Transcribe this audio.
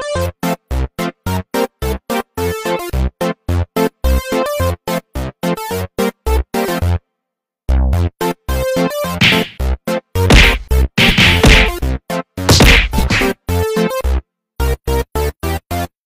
you